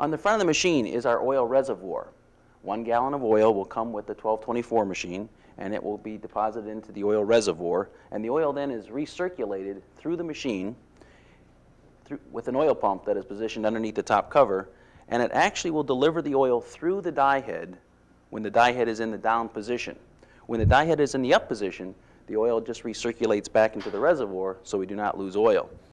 On the front of the machine is our oil reservoir. One gallon of oil will come with the 1224 machine, and it will be deposited into the oil reservoir, and the oil then is recirculated through the machine through, with an oil pump that is positioned underneath the top cover, and it actually will deliver the oil through the die head when the die head is in the down position. When the die head is in the up position, the oil just recirculates back into the reservoir so we do not lose oil.